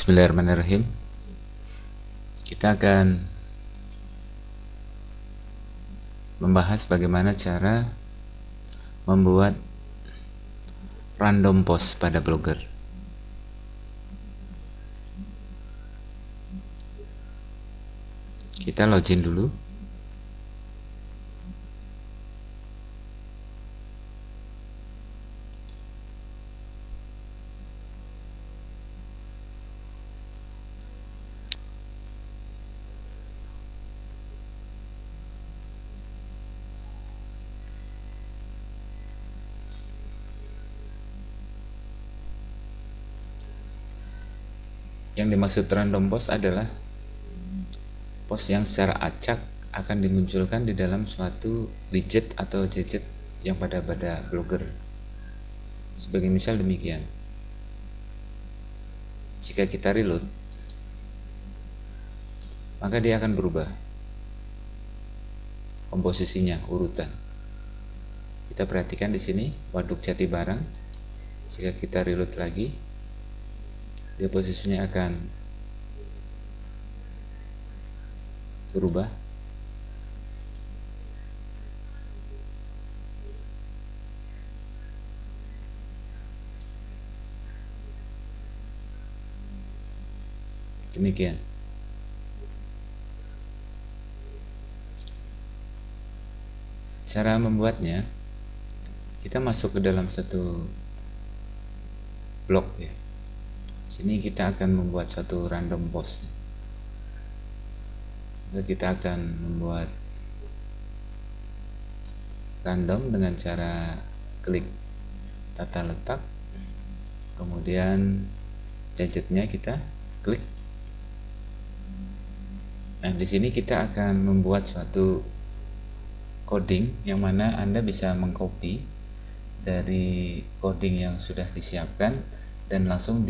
Bismillahirrahmanirrahim. Kita akan membahas bagaimana cara membuat random post pada blogger. Kita login dulu. Yang dimaksud random post adalah post yang secara acak akan dimunculkan di dalam suatu widget atau gadget yang pada pada blogger. Sebagai misal demikian. Jika kita reload, maka dia akan berubah komposisinya, urutan. Kita perhatikan di sini waduk jati barang. Jika kita reload lagi, dia posisinya akan berubah. Demikian. Cara membuatnya kita masuk ke dalam satu blok ya sini kita akan membuat satu random post. Kita akan membuat random dengan cara klik tata letak. Kemudian gadgetnya kita klik. Nah di sini kita akan membuat suatu coding yang mana anda bisa mengcopy dari coding yang sudah disiapkan dan langsung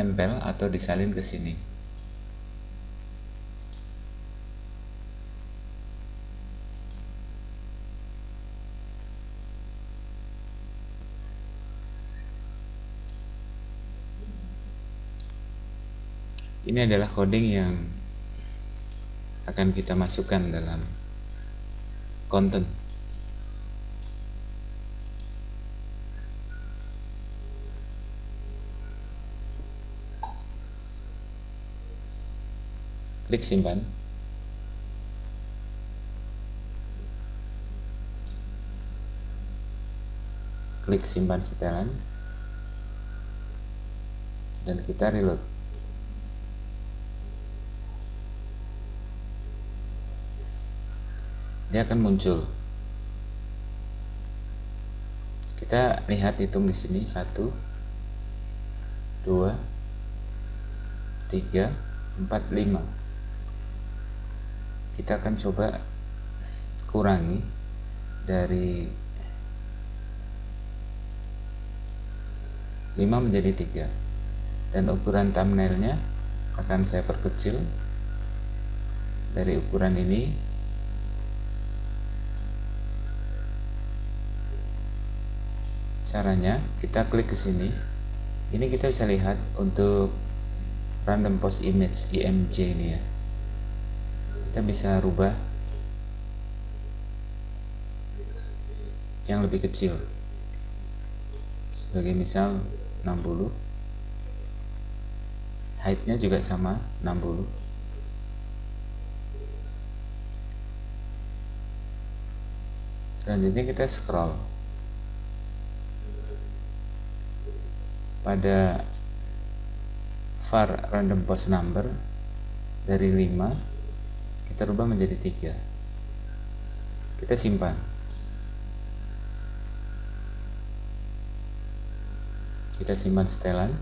ditempel atau disalin ke sini. Ini adalah coding yang akan kita masukkan dalam konten klik simpan. Klik simpan setelan dan kita reload. Dia akan muncul. Kita lihat hitung di sini. Satu dua tiga empat lima kita akan coba kurangi dari 5 menjadi 3 dan ukuran thumbnailnya akan saya perkecil. Dari ukuran ini caranya kita klik ke sini. Ini kita bisa lihat untuk random post image img ini ya kita bisa rubah yang lebih kecil. Sebagai misal 60 heightnya juga sama 60 selanjutnya kita scroll. Pada var random post number dari 5 kita rubah menjadi 3 kita simpan. Kita simpan setelan.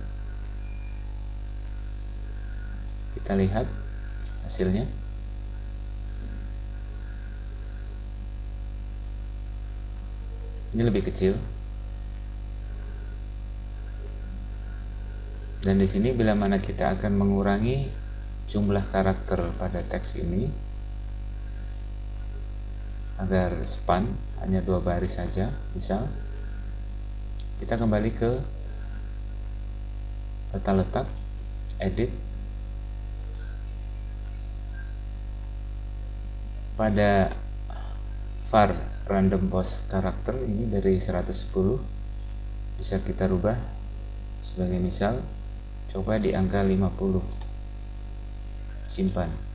Kita lihat hasilnya. Ini lebih kecil. Dan di sini bila mana kita akan mengurangi jumlah karakter pada teks ini agar span hanya dua baris saja misal. Kita kembali ke tata letak edit. Pada var random post karakter ini dari 110 bisa kita rubah sebagai misal. Coba di angka 50 simpan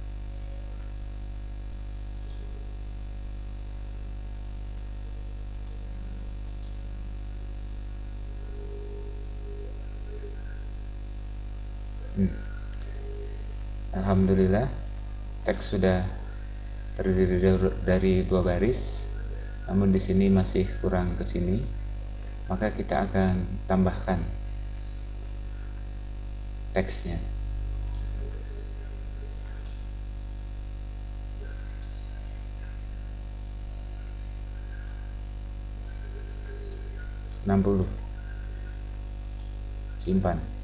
hmm. Alhamdulillah teks sudah terdiri dari dua baris namun di sini masih kurang ke sini. Maka kita akan tambahkan teksnya. Enam puluh. Simpan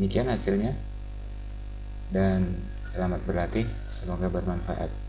Demikian hasilnya dan selamat berlatih, semoga bermanfaat.